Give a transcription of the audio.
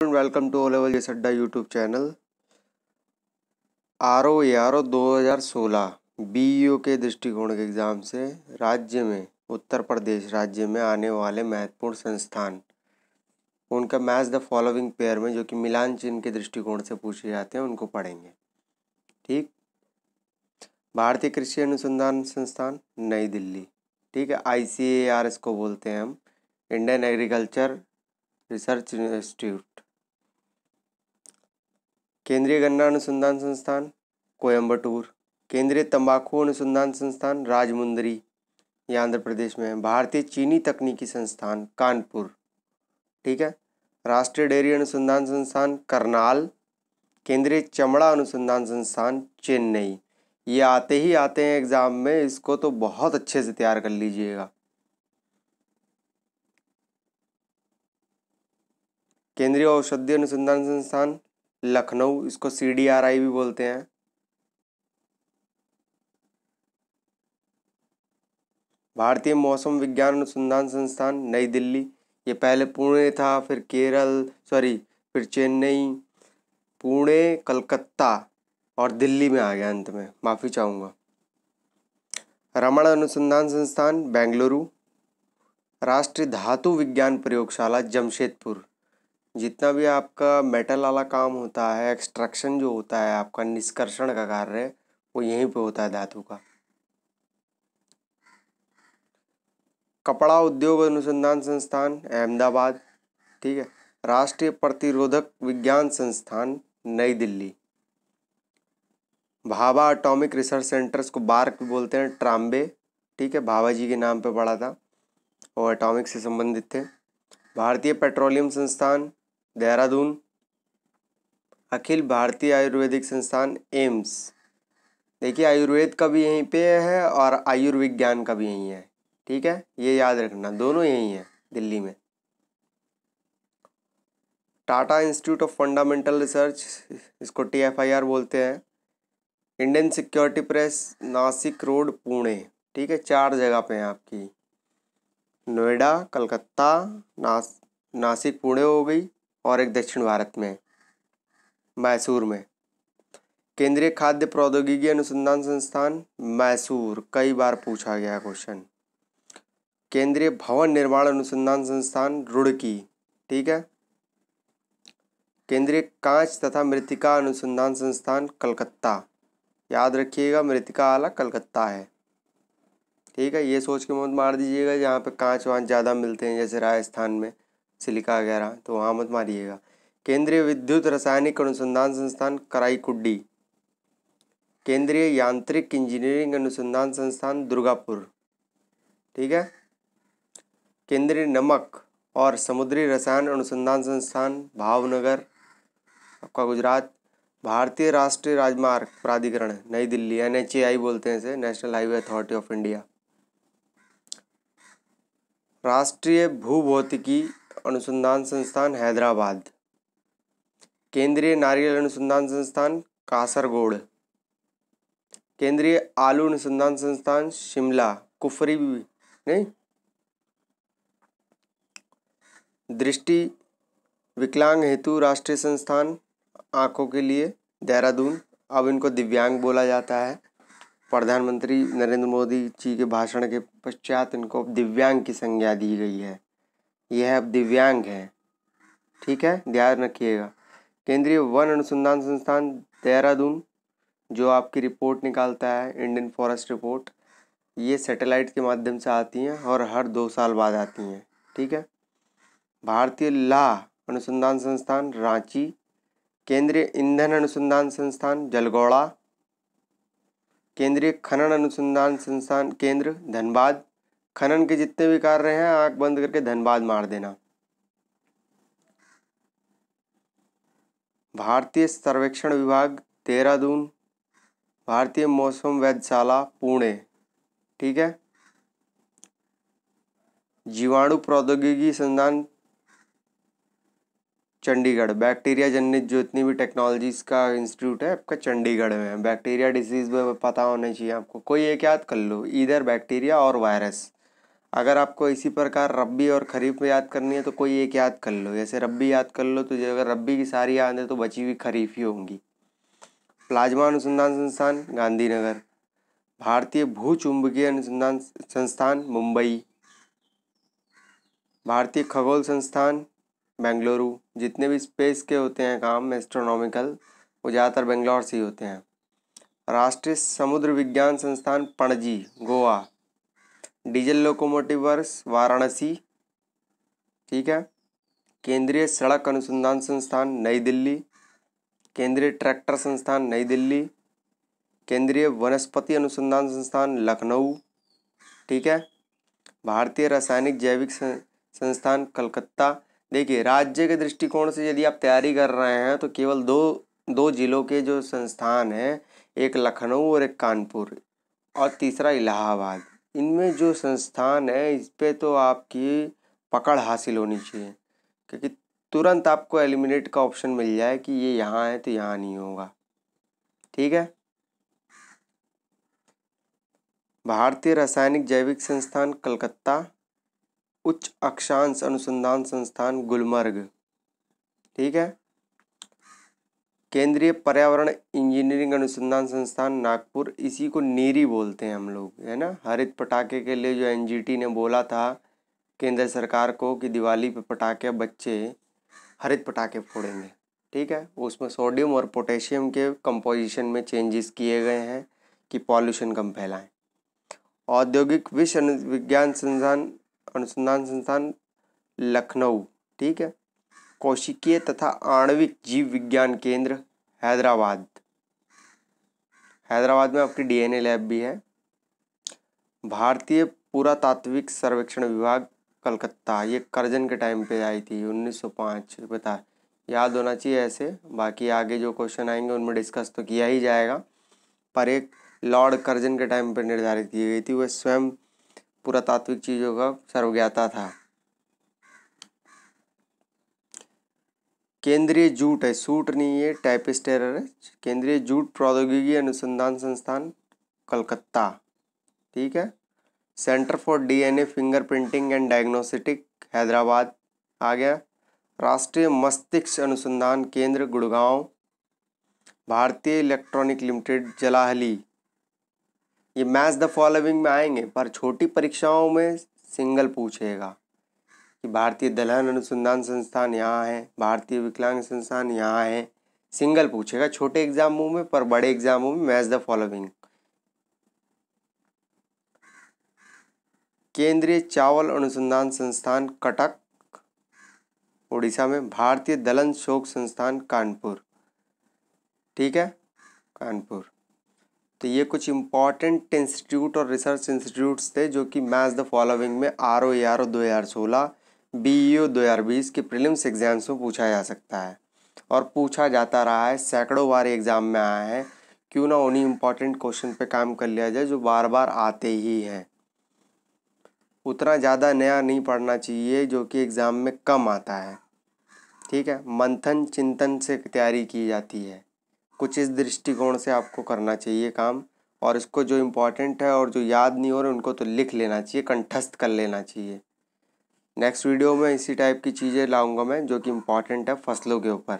Welcome to O level ये Adda YouTube channel R O R O दो हज़ार सोलह बी के दृष्टिकोण के एग्ज़ाम से राज्य में, उत्तर प्रदेश राज्य में आने वाले महत्वपूर्ण संस्थान। उनका मैच द फॉलोइंग पेयर में, जो कि मिलान चिन्ह के दृष्टिकोण से पूछे जाते हैं, उनको पढ़ेंगे। ठीक? भारतीय कृषि अनुसंधान संस्थान, नई दिल्ली। ठीक है? आई सी ए आर इसको बोलते हैं हम। इंडियन एग्रीकल्चर रिसर्च इंस्टीट्यूट केंद्रीय गन्ना अनुसंधान संस्थान कोयम्बटूर केंद्रीय तंबाकू अनुसंधान संस्थान, राजमुंदरी. ये आंध्र प्रदेश में है। भारतीय चीनी तकनीकी संस्थान, कानपुर। ठीक है? राष्ट्रीय डेयरी अनुसंधान संस्थान, करनाल. केंद्रीय चमड़ा अनुसंधान संस्थान, चेन्नई। ये आते ही आते हैं एग्ज़ाम में। इसको तो बहुत अच्छे से तैयार कर लीजिएगा। केंद्रीय औषधि अनुसंधान संस्थान लखनऊ, इसको सी डी आर आई भी बोलते हैं। भारतीय मौसम विज्ञान अनुसंधान संस्थान, नई दिल्ली। ये पहले पुणे था, फिर केरल सॉरी फिर चेन्नई, पुणे, कलकत्ता और दिल्ली में आ गया अंत में, माफ़ी चाहूँगा। रमण अनुसंधान संस्थान, बेंगलुरु। राष्ट्रीय धातु विज्ञान प्रयोगशाला, जमशेदपुर। जितना भी आपका मेटल वाला काम होता है एक्सट्रैक्शन जो होता है, आपका निष्कर्षण का कार्य, वो यहीं पे होता है धातु का। कपड़ा उद्योग अनुसंधान संस्थान, अहमदाबाद, ठीक है? राष्ट्रीय प्रतिरोधक विज्ञान संस्थान, नई Delhi. Bhabha atomic research centres को बार्क भी बोलते हैं ट्राम्बे ठीक है? भाभा जी के नाम पे पढ़ा था और एटॉमिक से संबंधित थे। भारतीय पेट्रोलियम संस्थान देहरादून, अखिल भारतीय आयुर्वेदिक संस्थान, एम्स। देखिए, आयुर्वेद का भी यहीं पे है और आयुर्विज्ञान का भी यहीं है, ठीक है? ये याद रखना, दोनों यहीं है, दिल्ली में। Tata institute of fundamental research, इसको टी एफ़ आई आर बोलते हैं। Indian security press, Nashik road, Pune, ठीक है? चार जगह पे हैं आपकी। नोएडा, कलकत्ता, नास, नासिक, पुणे हो गई। और एक दक्षिण भारत में, मैसूर में। केंद्रीय खाद्य प्रौद्योगिकी अनुसंधान संस्थान, मैसूर, कई बार पूछा गया क्वेश्चन केंद्रीय भवन निर्माण अनुसंधान संस्थान, रुड़की, ठीक है? केंद्रीय कांच तथा मृतिका अनुसंधान संस्थान, कलकत्ता। याद रखिएगा, मृतिका वाला कलकत्ता है। ठीक है, ये सोच के मत मार दीजिएगा, जहाँ पे कांच वाँच ज़्यादा मिलते हैं, जैसे राजस्थान में। सिलिका वगैरह तो वहाँ मत मारिएगा। केंद्रीय विद्युत रासायनिक अनुसंधान संस्थान कराईकुड्डी। केंद्रीय यांत्रिक इंजीनियरिंग अनुसंधान संस्थान दुर्गापुर। ठीक है? केंद्रीय नमक और समुद्री रसायन अनुसंधान संस्थान भावनगर, आपका गुजरात। भारतीय राष्ट्रीय राजमार्ग प्राधिकरण, नई दिल्ली। एन एच आई बोलते हैं इसे, national highway authority of India. राष्ट्रीय भूभौतिकी अनुसंधान संस्थान हैदराबाद। केंद्रीय नारियल अनुसंधान संस्थान कासरगोड। केंद्रीय आलू अनुसंधान संस्थान शिमला। कुफरी नहीं? दृष्टि विकलांग हेतु राष्ट्रीय संस्थान आँखों के लिए देहरादून। अब इनको दिव्यांग बोला जाता है। प्रधानमंत्री नरेंद्र मोदी जी के भाषण के पश्चात इनको दिव्यांग की संज्ञा दी गई है। यह अब दिव्यांग है। ठीक है? ध्यान रखिएगा। केंद्रीय वन अनुसंधान संस्थान, देहरादून, जो आपकी रिपोर्ट निकालता है, इंडियन फॉरेस्ट रिपोर्ट, ये सैटेलाइट के माध्यम से आती हैं और हर दो साल बाद आती हैं। ठीक है? भारतीय ला अनुसंधान संस्थान, रांची। केंद्रीय ईंधन अनुसंधान संस्थान, जलगौड़ा। केंद्रीय खनन अनुसंधान संस्थान, केंद्र, धनबाद। खनन के जितने भी कार्य हैं, आँख बंद करके धनबाद मार देना। भारतीय सर्वेक्षण विभाग, देहरादून। भारतीय मौसम वैधशाला, पुणे। ठीक है? जीवाणु प्रौद्योगिकी संस्थान चंडीगढ़। बैक्टीरिया जनित जो इतनी भी टेक्नोलॉजीज़ का इंस्टीट्यूट है, आपका चंडीगढ़ में बैक्टीरिया डिज़ीज़ में पता होना चाहिए आपको। कोई एक याद कर लो, इधर बैक्टीरिया और वायरस अगर आपको इसी प्रकार रब्बी और खरीफ में याद करनी है तो कोई एक याद कर लो। जैसे रब्बी याद कर लो तो अगर रब्बी की सारी याद है तो बची हुई खरीफ ही होंगी। प्लाज्मा अनुसंधान संस्थान, गांधीनगर। भारतीय भू चुंबकीय अनुसंधान संस्थान, मुंबई। भारतीय खगोल संस्थान, बेंगलुरु। जितने भी स्पेस के होते हैं काम एस्ट्रोनॉमिकल वो ज़्यादातर बेंगलोर से ही होते हैं। राष्ट्रीय समुद्र विज्ञान संस्थान, पणजी, गोवा। डीजल लोकोमोटिव वर्ष वाराणसी, ठीक है? केंद्रीय सड़क अनुसंधान संस्थान, नई दिल्ली। केंद्रीय ट्रैक्टर संस्थान, नई दिल्ली। केंद्रीय वनस्पति अनुसंधान संस्थान, लखनऊ, ठीक है? भारतीय रासायनिक जैविक संस्थान, कलकत्ता। देखिए, राज्य के दृष्टिकोण से यदि आप तैयारी कर रहे हैं तो केवल दो दो जिलों के जो संस्थान हैं, एक लखनऊ और एक कानपुर, और तीसरा इलाहाबाद। इनमें जो संस्थान है, इस पर तो आपकी पकड़ हासिल होनी चाहिए, क्योंकि तुरंत आपको एलिमिनेट का ऑप्शन मिल जाए कि ये यहाँ है तो यहाँ नहीं होगा। ठीक है? भारतीय रासायनिक जैविक संस्थान कलकत्ता, उच्च अक्षांश अनुसंधान संस्थान गुलमर्ग। ठीक है? केंद्रीय पर्यावरण इंजीनियरिंग अनुसंधान संस्थान नागपुर, इसी को नीरी बोलते हैं हम लोग, है ना? हरित पटाखे के लिए जो एनजीटी ने बोला था, केंद्र सरकार को कि दिवाली पे पटाखे बच्चे हरित पटाखे फोड़ेंगे, ठीक है? उसमें सोडियम और पोटेशियम के कंपोजिशन में चेंजेस किए गए हैं कि पॉल्यूशन कम फैलाएँ। औद्योगिक विश्व विज्ञान संस्थान, अनुसंधान संस्थान लखनऊ, ठीक है? कौशिकीय तथा आणविक जीव विज्ञान केंद्र हैदराबाद। हैदराबाद में आपकी डीएनए लैब भी है। भारतीय पुरातात्विक सर्वेक्षण विभाग कलकत्ता, ये करजन के टाइम पे आई थी 1905 बता। याद होना चाहिए ऐसे, बाकी आगे जो क्वेश्चन आएँगे, उनमें डिस्कस तो किया ही जाएगा। पर एक लॉर्ड करजन के टाइम पर निर्धारित की गई थी वह स्वयं पुरातात्विक चीज़ों का सर्वज्ञाता था। केंद्रीय जूट है, सूट नहीं है टाइपिस्ट एरर है। केंद्रीय जूट प्रौद्योगिकी अनुसंधान संस्थान, कलकत्ता। ठीक है? Centre for DNA fingerprinting and diagnostic Hyderabad. आ गया। राष्ट्रीय मस्तिष्क अनुसंधान केंद्र, गुड़गांव। भारतीय इलेक्ट्रॉनिक लिमिटेड, जलाहली। ये मैच द फॉलोइंग में आएँगे, पर छोटी परीक्षाओं में सिंगल पूछेगा। कि भारतीय दलहन अनुसंधान संस्थान यहाँ है, भारतीय विकलांग संस्थान यहाँ है। सिंगल पूछेगा, छोटे एग्जामों में, पर बड़े एग्जामों में, मैच द फॉलोइंग। केंद्रीय चावल अनुसंधान संस्थान कटक उड़ीसा में, भारतीय दलहन शोक संस्थान कानपुर। ठीक है? कानपुर। तो ये कुछ इंपॉर्टेंट इंस्टीट्यूट और रिसर्च इंस्टीट्यूट्स थे, जो कि मैच द फॉलोइंग में R O A R O दो हज़ार सोलह बी ओ दो हज़ार बीस के प्रीलिम्स एग्ज़ाम्स में पूछा जा सकता है। और पूछा जाता रहा है, सैकड़ों बार एग्ज़ाम में आया है, क्यों ना उन्हीं इंपॉर्टेंट क्वेश्चन पे काम कर लिया जाए जो बार बार आते ही हैं। उतना ज़्यादा नया नहीं पढ़ना चाहिए जो कि एग्ज़ाम में कम आता है। ठीक है, मंथन चिंतन से तैयारी की जाती है। कुछ इस दृष्टिकोण से आपको करना चाहिए काम, और इसको जो इम्पोर्टेंट है और जो याद नहीं हो रहे उनको तो लिख लेना चाहिए, कंठस्थ कर लेना चाहिए। नेक्स्ट वीडियो में इसी टाइप की चीज़ें लाऊँगा मैं, जो कि इंपॉर्टेंट है फ़सलों के ऊपर।